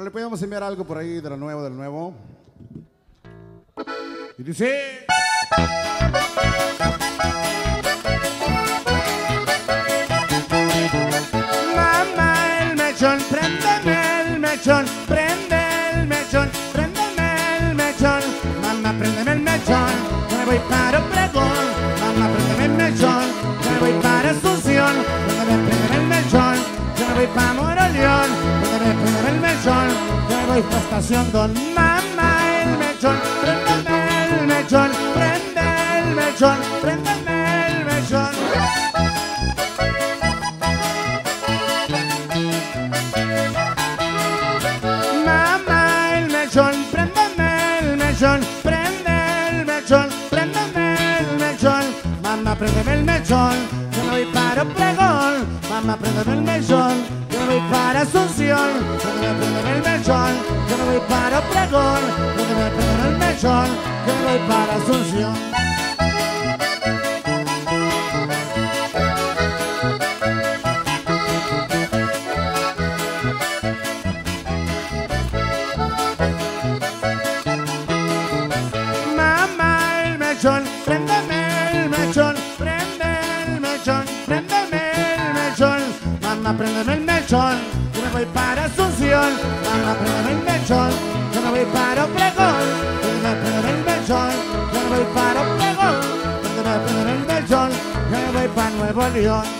Le podemos enviar algo por ahí de lo nuevo, del nuevo. Y dice... Mamá, el mechón, préndeme el mechón, prende el mechón, préndeme el mechón. Mamá, préndeme el mechón, yo me voy para mechón, voy para Estación Don. Mamá, el mechón, préndeme el mechón, prende el mechón, préndeme el mechón. Mamá, el mechón, préndeme el mechón, prende el mechón, préndeme el mechón. Mamá, préndeme el mechón, yo me voy para Obregón. Mamá, préndeme el mechón, yo me voy para Asunción. Yo me voy para Obregón. Préndeme, préndeme el mechón, yo me voy para Asunción. Mamá, el mechón, préndeme el mechón, prende el mechón, préndeme el mechón. Mamá, préndeme el mechón, yo me voy para Asunción. Mamá, préndeme el mechón, yo me voy para Obregón. Préndeme, préndeme el mechón, yo me voy para Obregón. Préndeme, préndeme el mechón, yo me voy para Nuevo León.